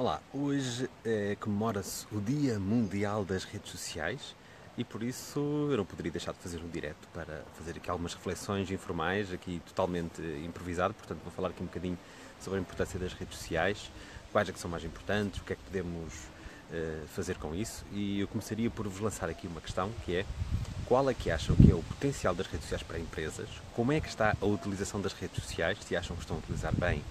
Olá, hoje é, comemora-se o Dia Mundial das Redes Sociais e por isso eu não poderia deixar de fazer um direto para fazer aqui algumas reflexões informais, aqui totalmente improvisado, portanto vou falar aqui um bocadinho sobre a importância das redes sociais, quais é que são mais importantes, o que é que podemos uh, fazer com isso. E eu começaria por vos lançar aqui uma questão que é qual é que acham que é o potencial das redes sociais para empresas, como é que está a utilização das redes sociais, se acham que estão a utilizar bem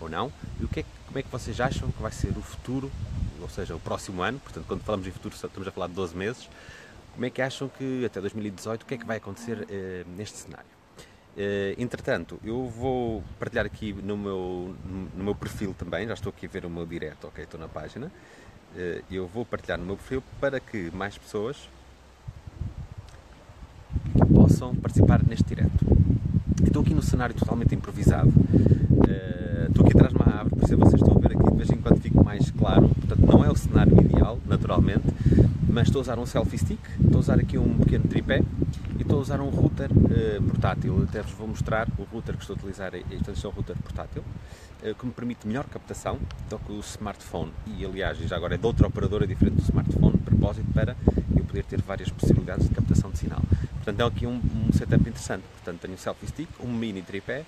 ou não, e o que é, como é que vocês acham que vai ser o futuro, ou seja, o próximo ano, portanto, quando falamos em futuro estamos a falar de 12 meses, como é que acham que até 2018 o que é que vai acontecer eh, neste cenário? Eh, entretanto, eu vou partilhar aqui no meu, no meu perfil também, já estou aqui a ver o meu direto, ok, estou na página, eh, eu vou partilhar no meu perfil para que mais pessoas possam participar neste direto. Estou aqui no cenário totalmente improvisado. Estou aqui atrás de uma árvore, por isso vocês estão a ver aqui de vez em quando fico mais claro. Portanto, não é o cenário ideal, naturalmente, mas estou a usar um selfie stick, estou a usar aqui um pequeno tripé e estou a usar um router uh, portátil. Até vos vou mostrar o router que estou a utilizar, este é um router portátil, uh, que me permite melhor captação do que o smartphone. E aliás, já agora é de outra operadora diferente do smartphone, de propósito para eu poder ter várias possibilidades de captação de sinal. Portanto, é aqui um, um setup interessante. Portanto, tenho um selfie stick, um mini tripé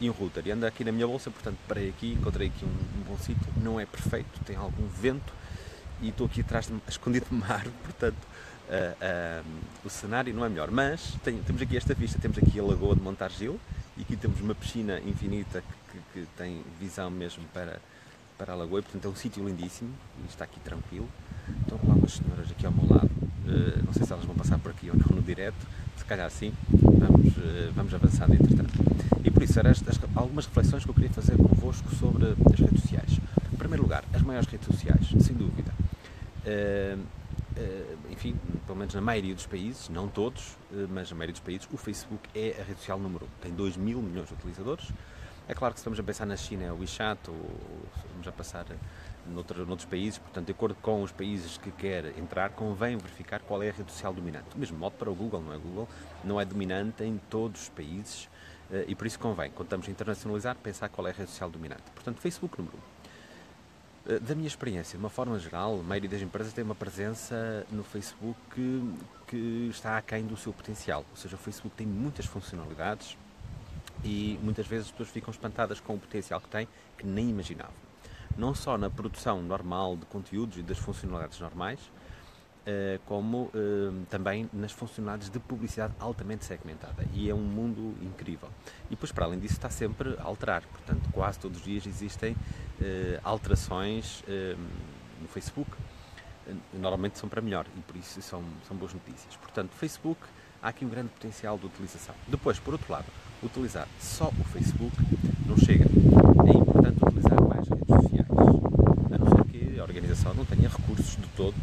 e um router. E ando aqui na minha bolsa, portanto, parei aqui, encontrei aqui um, um bom sítio. Não é perfeito, tem algum vento e estou aqui atrás, de, escondido de mar, portanto, uh, uh, o cenário não é melhor. Mas tem, temos aqui esta vista, temos aqui a Lagoa de Montargil e aqui temos uma piscina infinita que, que, que tem visão mesmo para, para a Lagoa, e, portanto, é um sítio lindíssimo e está aqui tranquilo. Estão lá umas senhoras aqui ao meu lado eh, não sei se elas vão passar por aqui ou não no direto, se calhar sim, vamos, uh, vamos avançando entretanto. E por isso, eram algumas reflexões que eu queria fazer convosco sobre as redes sociais. Em primeiro lugar, as maiores redes sociais, sem dúvida. Uh, enfim, pelo menos na maioria dos países, não todos, mas na maioria dos países, o Facebook é a rede social número 1. Tem 2 mil milhões de utilizadores. É claro que se estamos a pensar na China é o WeChat, ou vamos a passar noutro, noutros países, portanto, de acordo com os países que quer entrar, convém verificar qual é a rede social dominante. Do mesmo modo para o Google, não é? Google não é dominante em todos os países eh, e por isso convém, quando estamos a internacionalizar, pensar qual é a rede social dominante. Portanto, Facebook número 1. Eh, da minha experiência, de uma forma geral, a maioria das empresas tem uma presença no Facebook que, que está aquém do seu potencial. Ou seja, o Facebook tem muitas funcionalidades e muitas vezes as pessoas ficam espantadas com o potencial que tem que nem imaginavam não só na produção normal de conteúdos e das funcionalidades normais, eh, como eh, também nas funcionalidades de publicidade altamente segmentada. E é um mundo incrível. E depois, para além disso, está sempre a alterar. Portanto, quase todos os dias existem eh, alterações no Facebook. Normalmente são para melhor e por isso são, são boas notícias. Portanto, Facebook, há aqui um grande potencial de utilização. Depois, por outro lado, utilizar só o Facebook não chega. É importante utilizar mais redes sociais, a não ser que a organização não tenha recursos de todo.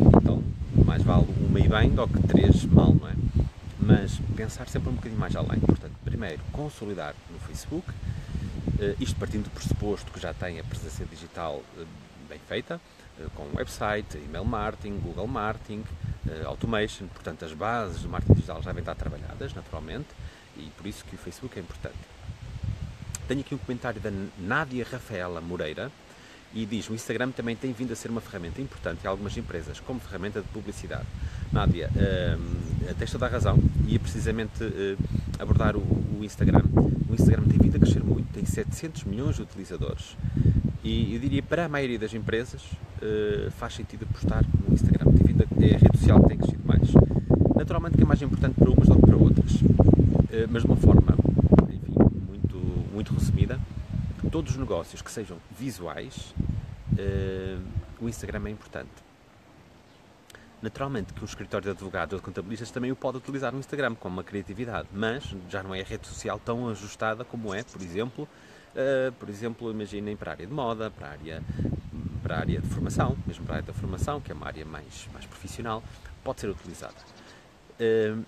Então, mais vale um meio bem do que três mal, não é? Mas pensar sempre um bocadinho mais além. Portanto, primeiro, consolidar no Facebook, uh, isto partindo do pressuposto que já tem a presença digital uh, bem feita, uh, com website, email marketing, Google marketing, automation, portanto, as bases do marketing digital já devem estar trabalhadas, naturalmente e por isso que o Facebook é importante. Tenho aqui um comentário da Nádia Rafaela Moreira e diz: o Instagram também tem vindo a ser uma ferramenta importante em algumas empresas, como ferramenta de publicidade. Nádia, uh, tens toda a razão e é precisamente uh, abordar o, o, Instagram. O Instagram tem vindo a crescer muito, tem 700 milhões de utilizadores e eu diria para a maioria das empresas uh, faz sentido apostar no Instagram. Tem vindo a, é a rede social que tem crescido mais. Naturalmente que é mais importante para umas do que para outras. Eh, mas de uma forma enfim, muito, muito resumida, todos os negócios que sejam visuais, uh, o Instagram é importante. Naturalmente que o escritório de advogados ou de contabilistas também o pode utilizar no Instagram com uma criatividade, mas já não é a rede social tão ajustada como é, por exemplo, uh, por exemplo, imaginem para a área de moda, para a área, para a área de formação, mesmo para a área da formação, que é uma área mais, mais profissional, pode ser utilizada. Uh,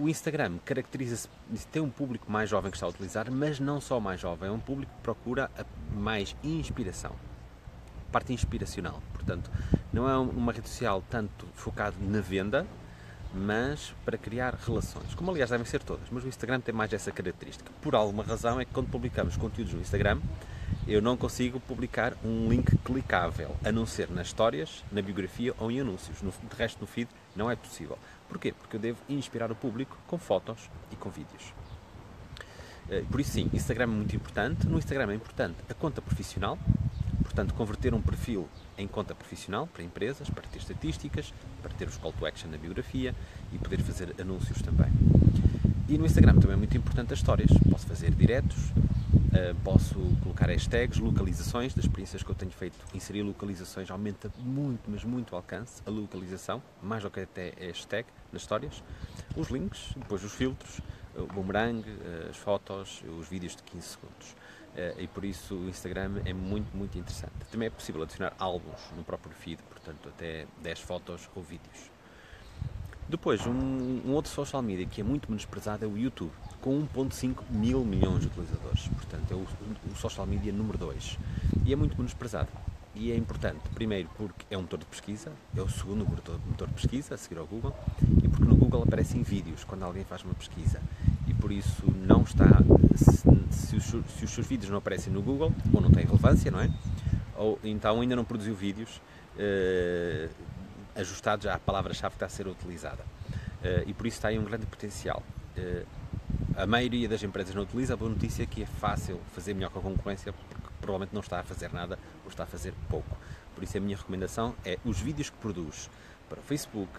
o Instagram caracteriza-se ter um público mais jovem que está a utilizar, mas não só mais jovem, é um público que procura mais inspiração, parte inspiracional. Portanto, não é uma rede social tanto focada na venda, mas para criar relações, como aliás devem ser todas, mas o Instagram tem mais essa característica. Por alguma razão é que quando publicamos conteúdos no Instagram, eu não consigo publicar um link clicável, a não ser nas histórias, na biografia ou em anúncios. No, de resto, no feed, não é possível. Porquê? Porque eu devo inspirar o público com fotos e com vídeos. Eh, por isso, sim, Instagram é muito importante. No Instagram é importante a conta profissional, portanto, converter um perfil em conta profissional para empresas, para ter estatísticas, para ter os call to action na biografia e poder fazer anúncios também. E no Instagram também é muito importante as histórias. Posso fazer diretos, posso colocar hashtags, localizações, das experiências que eu tenho feito, inserir localizações aumenta muito, mas muito o alcance, a localização, mais do que até hashtag nas histórias. Os links, depois os filtros, o boomerang, uh, as fotos, os vídeos de 15 segundos. E por isso o Instagram é muito, muito interessante. Também é possível adicionar álbuns no próprio feed, portanto até 10 fotos ou vídeos. Depois, um, um, outro social media que é muito menosprezado é o YouTube, com 1.5 mil milhões de utilizadores. Portanto, é o, o social media número 2. E é muito menosprezado. E é importante, primeiro, porque é um motor de pesquisa, é o segundo motor de pesquisa, a seguir ao Google, e porque no Google aparecem vídeos quando alguém faz uma pesquisa. E por isso não está. Se, se, os, se os seus vídeos não aparecem no Google, ou não têm relevância, não é? Ou então ainda não produziu vídeos. Uh, ajustados à palavra-chave que está a ser utilizada. Uh, e por isso está aí um grande potencial. Uh, a maioria das empresas não utiliza, a boa notícia é que é fácil fazer melhor com a concorrência, porque provavelmente não está a fazer nada ou está a fazer pouco. Por isso a minha recomendação é os vídeos que produz para o Facebook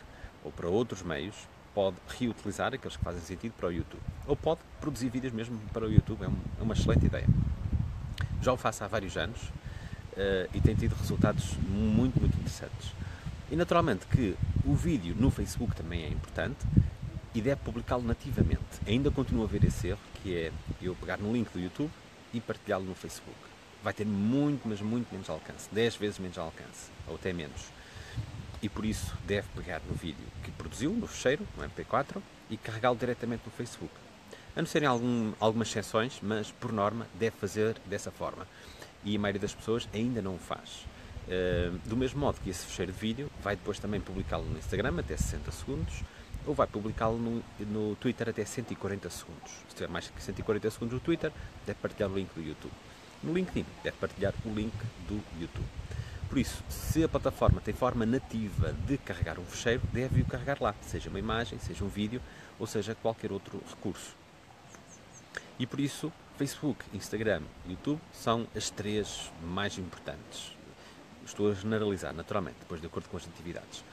ou para outros meios, pode reutilizar aqueles que fazem sentido para o YouTube. Ou pode produzir vídeos mesmo para o YouTube, é, é uma excelente ideia. Já o faço há vários anos uh, e tem tido resultados muito, muito interessantes. E naturalmente que o vídeo no Facebook também é importante e deve publicá-lo nativamente. Ainda continua a haver esse erro, que é eu pegar no link do YouTube e partilhá-lo no Facebook. Vai ter muito, mas muito menos alcance, 10 vezes menos alcance, ou até menos. E por isso deve pegar no vídeo que produziu, no fecheiro, no MP4, e carregá-lo diretamente no Facebook. A não serem algum, algumas exceções, mas por norma deve fazer dessa forma. E a maioria das pessoas ainda não o faz. Uh, do mesmo modo que esse fecheiro de vídeo vai depois também publicá-lo no Instagram até 60 segundos ou vai publicá-lo no, no, Twitter até 140 segundos. Se tiver mais que 140 segundos no Twitter, deve partilhar o link do YouTube. No LinkedIn, deve partilhar o link do YouTube. Por isso, se a plataforma tem forma nativa de carregar um fecheiro, deve-o carregar lá, seja uma imagem, seja um vídeo ou seja qualquer outro recurso. E por isso, Facebook, Instagram e YouTube são as três mais importantes estou a generalizar, naturalmente, depois de acordo com as atividades.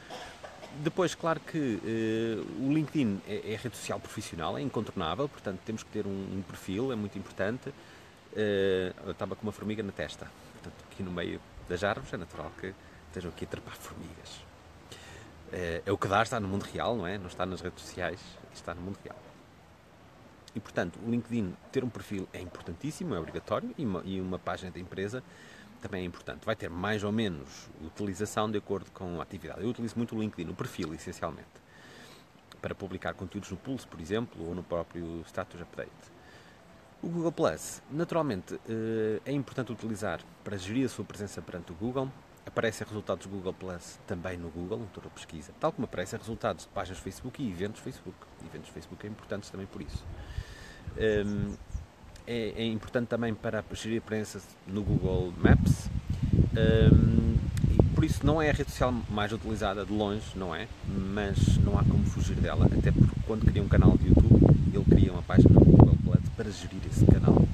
Depois, claro que uh, o LinkedIn é, é, rede social profissional, é incontornável, portanto temos que ter um, um perfil, é muito importante. Uh, eu estava com uma formiga na testa, portanto aqui no meio das árvores é natural que estejam aqui a trepar formigas. Uh, é o que dá, está no mundo real, não é? Não está nas redes sociais, está no mundo real. E portanto, o LinkedIn ter um perfil é importantíssimo, é obrigatório, e uma, e uma página da empresa também é importante. Vai ter mais ou menos utilização de acordo com a atividade. Eu utilizo muito o LinkedIn, o perfil, essencialmente, para publicar conteúdos no Pulse, por exemplo, ou no próprio Status Update. O Google Plus, naturalmente, eh, é importante utilizar para gerir a sua presença perante o Google. Aparecem resultados do Google Plus também no Google, no motor de pesquisa, tal como aparecem resultados de páginas Facebook e eventos Facebook. Eventos Facebook é importantes também por isso. É, é importante também para gerir presença no Google Maps. Um, por isso não é a rede social mais utilizada de longe, não é? Mas não há como fugir dela, até porque quando cria um canal de YouTube, ele cria uma página no Google Plus para gerir esse canal.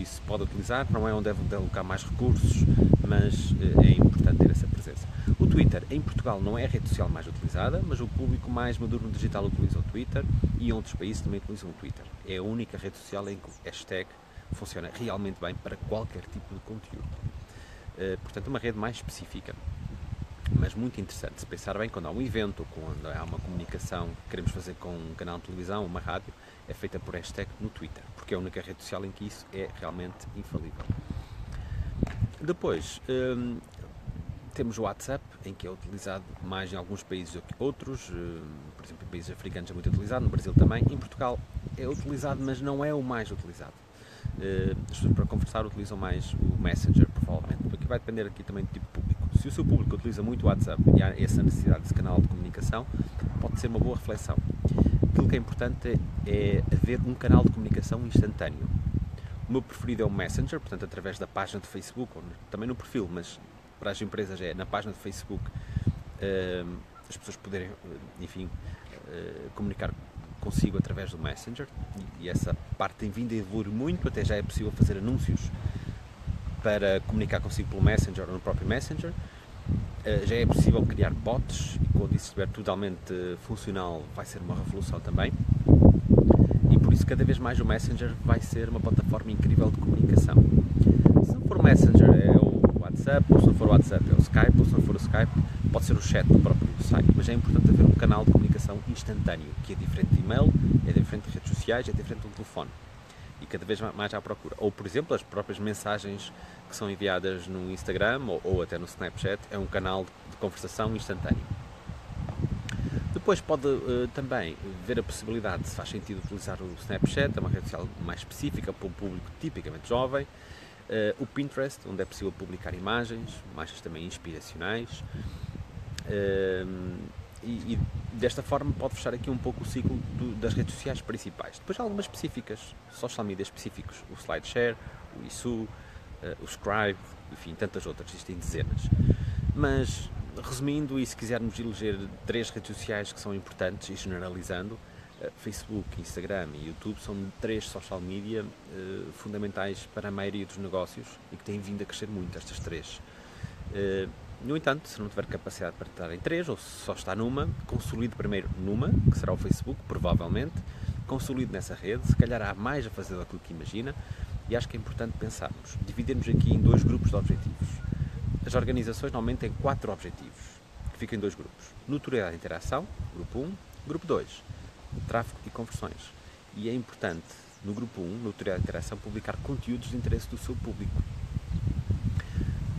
Isso pode utilizar, não é onde deve alocar mais recursos, mas eh, é importante ter essa presença. O Twitter em Portugal não é a rede social mais utilizada, mas o público mais maduro no digital utiliza o Twitter e outros países também utilizam o Twitter. É a única rede social em que o hashtag funciona realmente bem para qualquer tipo de conteúdo. Uh, portanto, uma rede mais específica, mas muito interessante. Se pensar bem, quando há um evento quando há uma comunicação que queremos fazer com um canal de televisão, uma rádio, é feita por hashtag no Twitter, porque é a única rede social em que isso é realmente infalível. Depois, um, temos o WhatsApp, em que é utilizado mais em alguns países do que outros, hum, por exemplo, em países africanos é muito utilizado, no Brasil também, em Portugal é utilizado, mas não é o mais utilizado. Uh, as pessoas para conversar utilizam mais o Messenger, provavelmente, porque vai depender aqui também do tipo público. Se o seu público utiliza muito o WhatsApp e há essa necessidade desse canal de comunicação, pode ser uma boa reflexão. Aquilo que é importante é haver um canal de comunicação instantâneo. O meu preferido é o Messenger, portanto, através da página de Facebook, ou também no perfil, mas para as empresas é na página de Facebook uh, as pessoas poderem, enfim, uh, comunicar consigo através do Messenger e essa parte tem vindo a evoluir muito, até já é possível fazer anúncios para comunicar consigo pelo Messenger ou no próprio Messenger. Uh, já é possível criar bots e quando isso estiver totalmente funcional vai ser uma revolução também. E por isso cada vez mais o Messenger vai ser uma plataforma incrível de comunicação. Se não for o Messenger é o WhatsApp, ou se não for o WhatsApp é o Skype, ou se não for o Skype pode ser o chat do próprio site, mas é importante haver um canal de comunicação instantâneo, que é diferente de e-mail, é diferente de redes sociais, é diferente do telefone. E cada vez mais à procura. Ou, por exemplo, as próprias mensagens que são enviadas no Instagram ou, ou até no Snapchat é um canal de conversação instantâneo. Depois pode uh, também ver a possibilidade, se faz sentido utilizar o Snapchat, é uma rede social mais específica para um público tipicamente jovem, uh, o Pinterest, onde é possível publicar imagens, imagens também inspiracionais, e, e, desta forma pode fechar aqui um pouco o ciclo do, das redes sociais principais. Depois há algumas específicas, social media específicos, o SlideShare, o Isu, uh, o Scribe, enfim, tantas outras, existem dezenas. Mas, resumindo, e se quisermos eleger três redes sociais que são importantes e generalizando, uh, Facebook, Instagram e YouTube são três social media uh, fundamentais para a maioria dos negócios e que têm vindo a crescer muito, estas três. No entanto, se não tiver capacidade para estar em três, ou só está numa, consolide primeiro numa, que será o Facebook, provavelmente, consolide nessa rede, se calhar há mais a fazer do que imagina, e acho que é importante pensarmos, dividirmos aqui em dois grupos de objetivos. As organizações normalmente têm quatro objetivos, que ficam em dois grupos. Notoriedade e interação, grupo 1, um, grupo 2, tráfego e conversões. E é importante, no grupo 1, um, notoriedade e interação, publicar conteúdos de interesse do seu público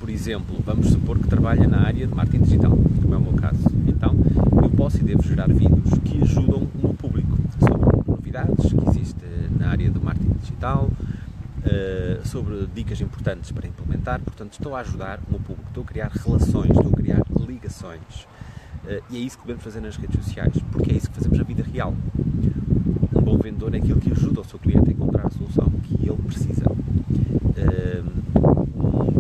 por exemplo, vamos supor que trabalha na área de marketing digital, como é o meu caso. Então, eu posso e devo gerar vídeos que ajudam o meu público sobre novidades que existem na área do marketing digital, eh, sobre dicas importantes para implementar. Portanto, estou a ajudar o meu público, estou a criar relações, estou a criar ligações. Eh, e é isso que devemos fazer nas redes sociais, porque é isso que fazemos na vida real. Um bom vendedor é aquele que ajuda o seu cliente a encontrar a solução que ele precisa. Eh,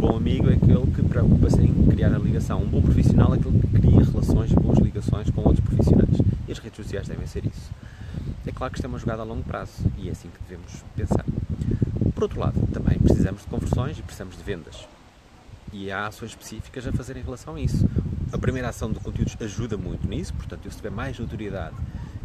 bom amigo é aquele que preocupa-se em criar a ligação. Um bom profissional é aquele que cria relações, boas ligações com outros profissionais. E as redes sociais devem ser isso. É claro que isto é uma jogada a longo prazo e é assim que devemos pensar. Por outro lado, também precisamos de conversões e precisamos de vendas. E há ações específicas a fazer em relação a isso. A primeira ação de conteúdos ajuda muito nisso, portanto, eu se tiver mais notoriedade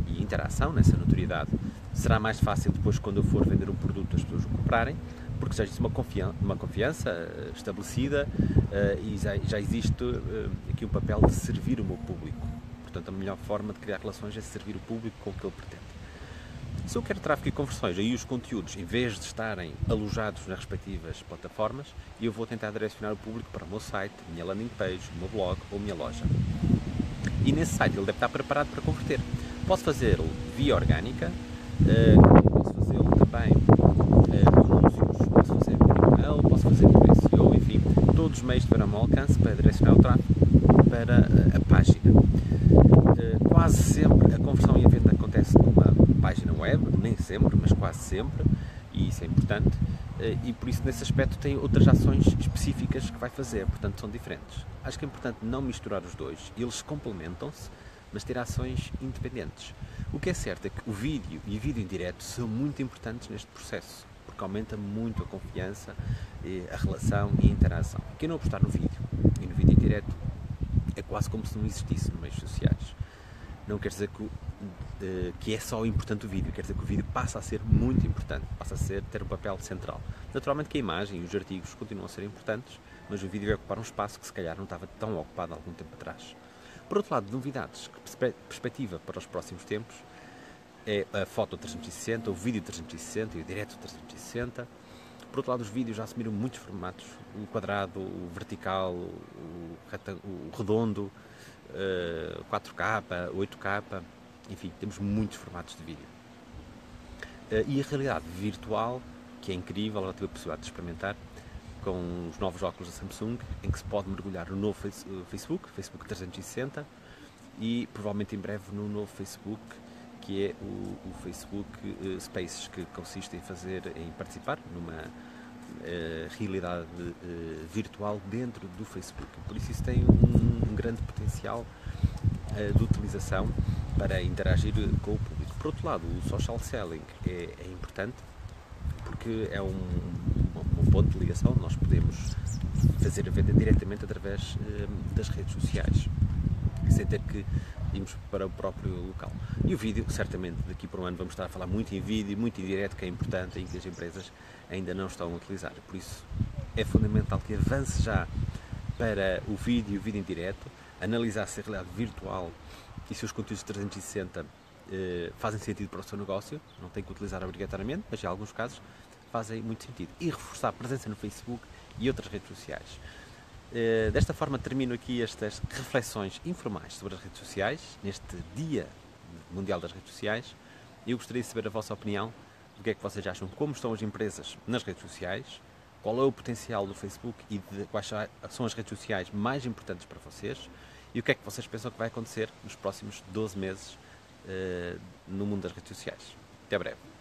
e interação nessa notoriedade, será mais fácil depois, quando eu for vender um produto, as pessoas o comprarem porque já existe uma, confiança, uma confiança uh, estabelecida uh, e já, já existe uh, aqui um papel de servir o meu público. Portanto, a melhor forma de criar relações é servir o público com o que ele pretende. Se eu quero tráfego e conversões, aí os conteúdos, em vez de estarem alojados nas respectivas plataformas, eu vou tentar direcionar o público para o meu site, a minha landing page, o meu blog ou a minha loja. E nesse site ele deve estar preparado para converter. Posso fazê-lo via orgânica, posso fazê-lo também fazer por SEO, enfim, tiveram ao alcance para direcionar o tráfego para a página. Eh, quase sempre a conversão e a venda acontece numa página web, nem sempre, mas quase sempre, e isso é importante, eh, e por isso nesse aspecto tem outras ações específicas que vai fazer, portanto são diferentes. Acho que é importante não misturar os dois, eles complementam-se, mas ter ações independentes. O que é certo é que o vídeo e o vídeo em direto são muito importantes neste processo porque aumenta muito a confiança, a relação e a interação. Quem não apostar no vídeo e no vídeo em direto é quase como se não existisse nos meios sociais. Não quer dizer que, eh, que é só importante o vídeo, quer dizer que o vídeo passa a ser muito importante, passa a ser, ter um papel central. Naturalmente que a imagem e os artigos continuam a ser importantes, mas o vídeo vai ocupar um espaço que se calhar não estava tão ocupado há algum tempo atrás. Por outro lado, novidades, perspectiva para os próximos tempos, é a foto 360, o vídeo 360 e o direto 360. Por outro lado, os vídeos já assumiram muitos formatos: o quadrado, o vertical, o, o redondo, 4K, eh, 8K, enfim, temos muitos formatos de vídeo. Eh, e a realidade virtual, que é incrível, ela tive a possibilidade de experimentar com os novos óculos da Samsung, em que se pode mergulhar no novo Facebook, Facebook 360, e provavelmente em breve no novo Facebook que é o, o Facebook uh, Spaces, que consiste em fazer, em participar numa uh, realidade uh, virtual dentro do Facebook. Por isso isso tem um, um grande potencial de utilização para interagir com o público. Por outro lado, o social selling é, é importante porque é um, um, ponto de ligação, nós podemos fazer a venda diretamente através das redes sociais sem ter que para o próprio local. E o vídeo, certamente, daqui por um ano vamos estar a falar muito em vídeo, muito em direto, que é importante e que as empresas ainda não estão a utilizar. Por isso, é fundamental que avance já para o vídeo o vídeo em direto, analisar se a realidade virtual e se os conteúdos 360 eh, fazem sentido para o seu negócio, não tem que utilizar obrigatoriamente, mas em alguns casos fazem muito sentido. E reforçar a presença no Facebook e outras redes sociais. Eh, desta forma termino aqui estas reflexões informais sobre as redes sociais, neste Dia Mundial das Redes Sociais. Eu gostaria de saber a vossa opinião do que é que vocês acham, como estão as empresas nas redes sociais, qual é o potencial do Facebook e de quais são as redes sociais mais importantes para vocês e o que é que vocês pensam que vai acontecer nos próximos 12 meses uh, no mundo das redes sociais. Até breve.